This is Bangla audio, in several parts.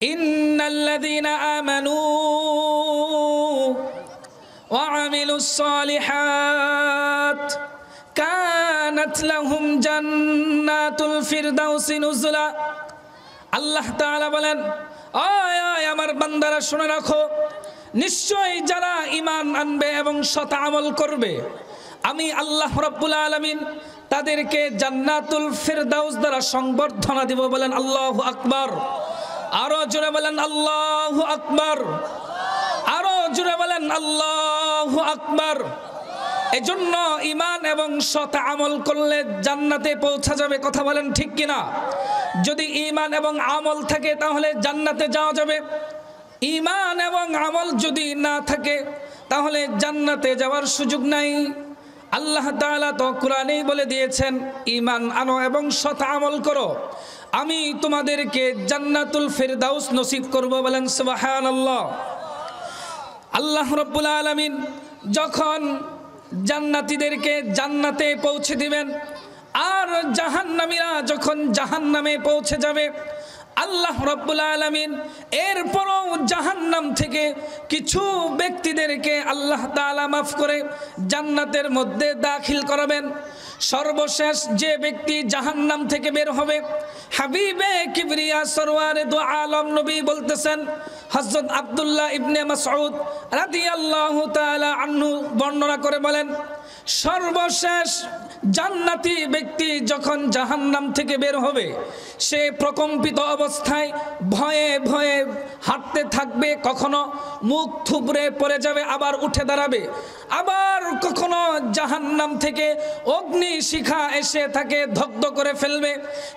إن الذين آمنوا وعملوا الصالحات كانت لهم جنات الفردوس نزلا আল্লাহ তাআলা বলেন আয় আয় আমার বান্দারা শুনে রাখো নিশ্চয়ই যারা ঈমান আনবে এবং সৎ আমল করবে আমি আল্লাহ রাব্বুল আলামিন তাদেরকে জান্নাতুল ফিরদাউস দ্বারা সংবর্ধনা দিব বলেন আল্লাহু আকবার আরও জোরে বলেন, আল্লাহ আকবার। আরও জোরে বলেন, আল্লাহু আকবার। এজন্য ইমান এবং সৎ আমল করলে জান্নাতে পৌঁছা যাবে, কথা বলেন ঠিক কিনা? যদি ইমান এবং আমল থাকে, তাহলে জান্নাতে যাওয়া যাবে। ইমান এবং আমল যদি না থাকে, তাহলে জান্নাতে যাওয়ার সুযোগ নাই। আল্লাহ তাআলা তো কোরআনেই বলে দিয়েছেন ইমান আনো এবং সৎ আমল করো। আমি তোমাদেরকে জান্নাতুল ফেরদাউস নসিব করব বলেন সুবহানাল্লাহ। আল্লাহ রব্বুল আলমিন যখন জান্নাতিদেরকে জান্নাতে পৌঁছে দিবেন, আর জাহান্নামীরা যখন জাহান্নামে পৌঁছে যাবে আল্লাহ রব্বুল আলমিন এরপরও জাহান্নাম থেকে কিছু ব্যক্তিদেরকে আল্লাহ তাআলা মাফ করে জান্নাতের মধ্যে দাখিল করাবেন। সর্বশেষ যে ব্যক্তি জাহান্নাম থেকে বের হবে, হাবিবে কিবরিয়া সরওয়ারে দু আলম নবী বলতেছেন, হযরত আব্দুল্লাহ ইবনে মাসউদ রাদি আল্লাহ তাআলা আনহু বর্ণনা করে বলেন, সর্বশেষ জান্নাতি ব্যক্তি যখন জাহান্নাম থেকে বের হবে, সে প্রকম্পিত অবস্থায় ভয়ে ভয়ে হাঁটতে থাকবে, কখনো মুখ থুবড়ে পড়ে যাবে, আবার উঠে দাঁড়াবে। আবার কখনো জাহান্নাম থেকে অগ্নি শিখা এসে তাকে দগ্ধ করে ফেলবে,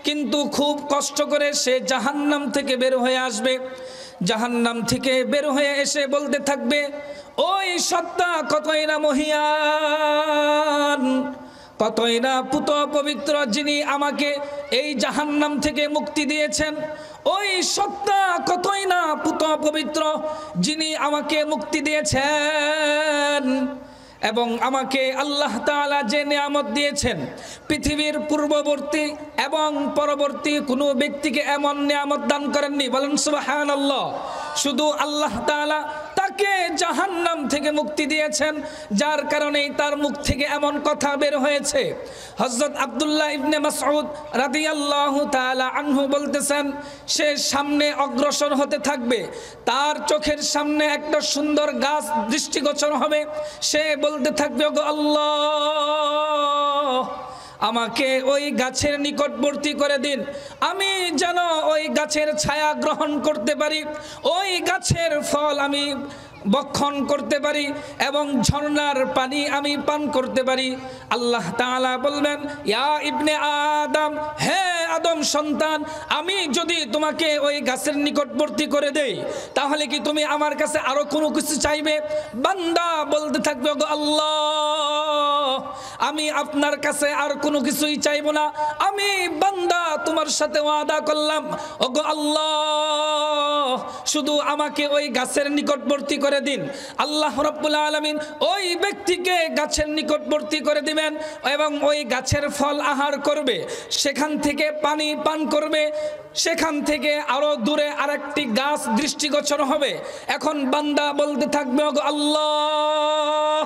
কিন্তু খুব কষ্ট করে সে জাহান্নাম থেকে বের হয়ে আসবে। জাহান্নাম থেকে বের হয়ে এসে বলতে থাকবে, ওই সত্তা কতই না মহিয়ান? কতই না পুত পবিত্র যিনি আমাকে এই জাহান্নাম থেকে মুক্তি দিয়েছেন, ওই সত্তা কতই না পুত পবিত্র যিনি আমাকে মুক্তি দিয়েছেন। এবং আমাকে আল্লাহ তাআলা যে নিয়ামত দিয়েছেন, পৃথিবীর পূর্ববর্তী এবং পরবর্তী কোনো ব্যক্তিকে এমন নিয়ামত দান করেননি। বলেন সুবহানাল্লাহ। শুধু আল্লাহ তাআলা তাকে জাহান্নাম থেকে মুক্তি দিয়েছেন, যার কারণে তার মুখ থেকে এমন কথা বের হয়েছে। হজরত আব্দুল্লাহ ইবনে মাসউদ রাদিয়াল্লাহু তাআলা আনহু বলতেছেন, সে সামনে অগ্রসর হতে থাকবে, তার চোখের সামনে একটা সুন্দর গাছ দৃষ্টিগোচর হবে, সে বলতে থাকবে আল্লাহ, আমাকে ওই গাছের নিকটবর্তী করে দিন। আমি যেন ওই গাছের ছায়া গ্রহণ করতে পারি, ওই গাছের ফল আমি বক্ষণ করতে পারি এবং ঝর্ণার পানি আমি পান করতে পারি। আল্লাহ তাআলা বলবেন, ইয়া ইবনে আদম, হে আদম সন্তান, আমি যদি তোমাকে ওই গাছের নিকটবর্তী করে দেই, তাহলে কি তুমি আমার কাছে আরও কোনো কিছু চাইবে? বান্দা বলতে থাকবে, ওগো আল্লাহ, আমি আপনার কাছে আর কোনো কিছুই চাইব না। আমি বান্দা তোমার সাথে ওয়াদা করলাম। ওগো আল্লাহ শুধু আমাকে ওই গাছের নিকটবর্তী করে দিন। আল্লাহ রব্বুল আলমিন ওই ব্যক্তিকে গাছের নিকটবর্তী করে দিবেন এবং ওই গাছের ফল আহার করবে। সেখান থেকে পানি পান করবে। সেখান থেকে আরও দূরে আরেকটি গাছ দৃষ্টিগোচর হবে। এখন বান্দা বলতে থাকবে আল্লাহ,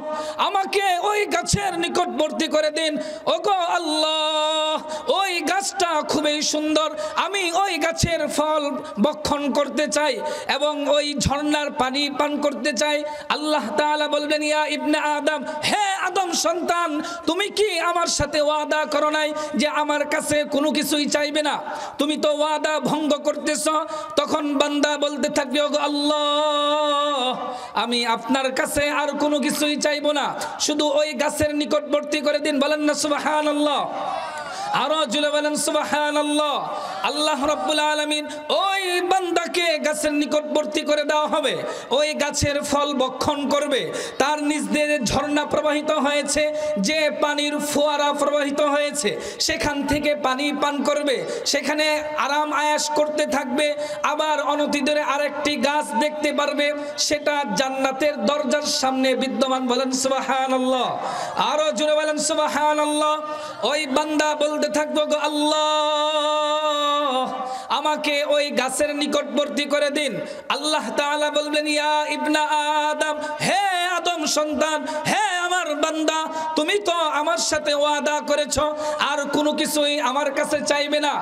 আমাকে ওই গাছের নিকটবর্তী করে দিন। ওগো আল্লাহ, ওই গাছটা খুবই সুন্দর। আমি ওই গাছের ফল বক্ষণ করতে চাই এবং ওই ঝর্ণার পানি পান করতে চাই আল্লাহ তাআলা বলবেন, ইয়া ইবনে আদম, হে আদম সন্তান, তুমি কি আমার সাথে ওয়াদা করো নাই যে আমার কাছে কোনো কিছুই চাইবে না? তুমি তো ওয়াদা ভঙ্গ করতেছ। তখন বান্দা বলতে থাকবে আল্লাহ, আমি আপনার কাছে আর কোনো কিছুই চাইব না। শুধু ওই গাছের নিকটবর্তী করে দিন, বলেন না, সুবহানাল্লাহ। আরও জুলে বলেন আলামিন ওই বান্দাকে গাছের নিকটবর্তী করে দেওয়া হবে। ওই গাছের ফল বক্ষণ করবে। তার ঝর্ণা প্রবাহিত হয়েছে, যে পানির ফোয়ারা প্রবাহিত হয়েছে, সেখান থেকে পানি পান করবে। সেখানে আরাম আয়াস করতে থাকবে। আবার অনতি আরেকটি গাছ দেখতে পারবে। সেটা জান্নাতের দরজার সামনে বিদ্যমান বলেন, সুবহানাল্লাহ। আরও জুড়ে বলেন, সুবহানাল্লাহ। ওই বান্দা বলতে থাকব গো, আল্লাহ, আমাকে ওই গাছের নিকটবর্তী করে দিন। আল্লাহ তাআলা বলবেন, ইয়া ইবনা আদম, হে আদম সন্তান, হে বান্দা, তুমি তো আমার সাথে ওয়াদা করেছ, আর কোনো কিছুই আমার কাছে চাইবে না।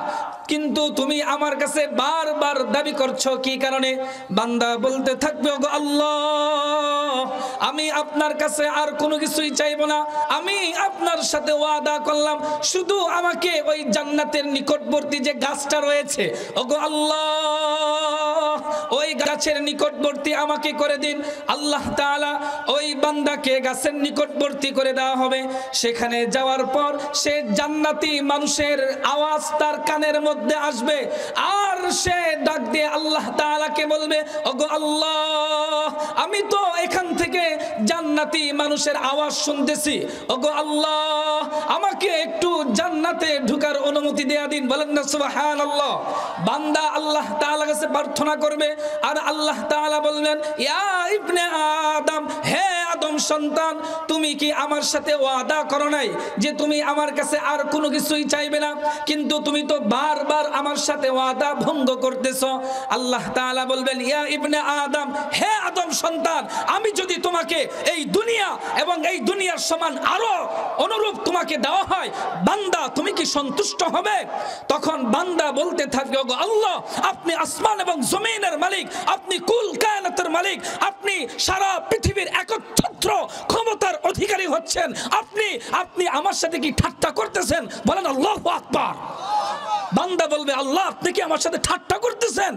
কিন্তু তুমি আমার কাছে বারবার দাবি করছ, কি কারণে? বান্দা বলতে থাকবে, ওগো আল্লাহ, আমি আপনার কাছে আর কোনো কিছুই চাইব না। আমি আপনার সাথে ওয়াদা করলাম, শুধু আমাকে ওই জান্নাতের নিকটবর্তী যে গাছটা রয়েছে, ওগো আল্লাহ ওই গাছের নিকটবর্তী আমাকে করে দিন। আল্লাহ তাআলা ওই বান্দাকে গাছের নিকটবর্তী করে দেওয়া হবে। সেখানে যাওয়ার পর সে জান্নাতি মানুষের আওয়াজ তার কানের মধ্যে আসবে। আর সে ডাক দিয়ে আল্লাহ তাআলাকে বলবে, ওগো আল্লাহ, আমি তো এখান থেকে জান্নাতি মানুষের আওয়াজ শুনতেছি। ওগো আল্লাহ, আমাকে একটু জান্নাতে ঢুকার অনুমতি দেয়া দিন। বলেন না, সুবহানাল্লাহ। বান্দা আল্লাহ তাআলা কাছে প্রার্থনা করবে আর আল্লাহ তাআলা বললেন ইয়া ইবনে আদম হে আদম সন্তান, তুমি কি আমার সাথে ওয়াদা করো নাই যে তুমি আমার কাছে আর কোনো কিছুই চাইবে না? কিন্তু তুমি তো বারবার আমার সাথে ওয়াদা ভঙ্গ করতেছ। আল্লাহ তাআলা বলবেন, ইয়া ইবনে আদম, হে আদম সন্তান, আমি যদি তোমাকে এই দুনিয়া এবং এই দুনিয়ার সমান আরও অনুরূপ তোমাকে দেওয়া হয়, বান্দা, তুমি কি সন্তুষ্ট হবে? তখন বান্দা বলতে থাকবে ওগো আল্লাহ, আপনি আসমান এবং জমিনের মালিক, আপনি কুল কায়নাতের মালিক, আপনি সারা পৃথিবীর একচ্ছত্র ক্ষমতার অধিকারী হচ্ছেন। আপনি আপনি আমার সাথে কি ঠাট্টা করতেছেন? বলেন আল্লাহ আকবার। বান্দা বলবে, আল্লাহ, আপনি কি আমার সাথে ঠাট্টা করতেছেন?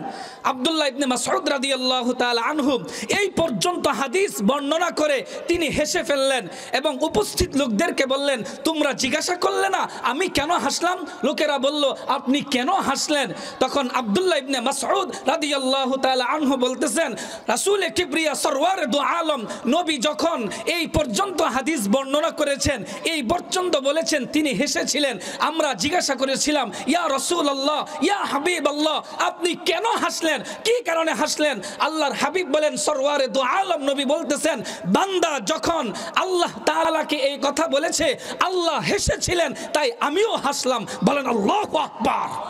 আব্দুল্লাহ ইবনে মাসউদ রাদিয়াল্লাহু তাআলা আনহু এই পর্যন্ত হাদিস বর্ণনা করে তিনি হেসে ফেললেন এবং উপস্থিত লোকদেরকে বললেন, তোমরা জিজ্ঞাসা করলে না, আমি কেন হাসলাম? লোকেরা বলল, আপনি কেন হাসলেন? তখন আব্দুল্লাহ ইবনে মাসউদ রাদিয়াল্লাহু তাআলা আনহু বলতেছেন, রাসূল কিবরিয়া সরওয়ার দু আলম, নবী যখন এই পর্যন্ত হাদিস বর্ণনা করেছেন, এই পর্যন্ত বলেছেন, তিনি হেসেছিলেন, আমরা জিজ্ঞাসা করেছিলাম, ইয়া আল্লাহ ইয়া হাবিব আল্লাহ আপনি কেন হাসলেন? কি কারণে হাসলেন? আল্লাহর হাবিব বলেন, সরওয়ারে দু আলম নবী বলতেছেন, বান্দা যখন আল্লাহ তালাকে এই কথা বলেছে, আল্লাহ হেসেছিলেন, তাই আমিও হাসলাম। বলেন, আল্লাহ আকবার।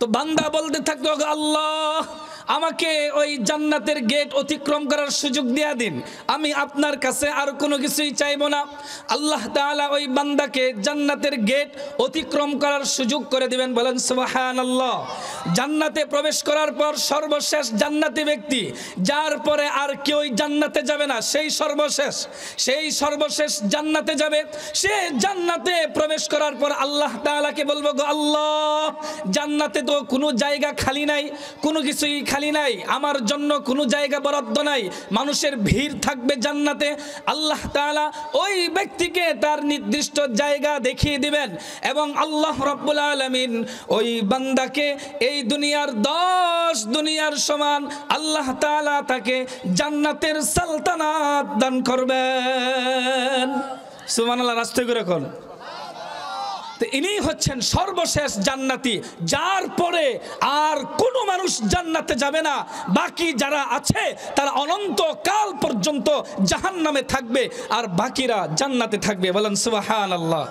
তো বান্দা বলতে থাকতো, "ওগো আল্লাহ আমাকে ওই জান্নাতের গেট অতিক্রম করার সুযোগ দেয়া দিন। আমি আপনার কাছে আর কোনো কিছুই চাইব না। আল্লাহ তাআলা ওই বান্দাকে জান্নাতের গেট অতিক্রম করার সুযোগ করে দিবেন। বলেন, সুবহানাল্লাহ। জান্নাতে প্রবেশ করার পর সর্বশেষ জান্নাতি ব্যক্তি, যার পরে আর কেউই জান্নাতে যাবে না, সেই সর্বশেষ সেই সর্বশেষ জান্নাতে যাবে। সে জান্নাতে প্রবেশ করার পর আল্লাহ তাআলাকে বলব, গো আল্লাহ, জান্নাতে তো কোনো জায়গা খালি নাই, কোনো কিছুই খালি নাই, আমার জন্য কোনো জায়গা বরাদ্দ নাই, মানুষের ভিড় থাকবে জান্নাতে। আল্লাহ তাআলা ওই ব্যক্তিকে তার নির্দিষ্ট জায়গা দেখিয়ে দিবেন এবং আল্লাহ রব্বুল আলামিন ওই বান্দাকে এই দুনিয়ার দশ দুনিয়ার সমান আল্লাহ তাআলা তাকে জান্নাতের সালতানাত দান করবেন। সুবহানাল্লাহ, রাস্তায় করে তো ইনি হচ্ছেন সর্বশেষ জান্নাতি, যার পরে আর কোনো মানুষ জান্নাতে যাবে না। বাকি যারা আছে, তারা অনন্ত কাল পর্যন্ত জাহান্নামে থাকবে, আর বাকিরা জান্নাতে থাকবে। বলেন সুবহানাল্লাহ।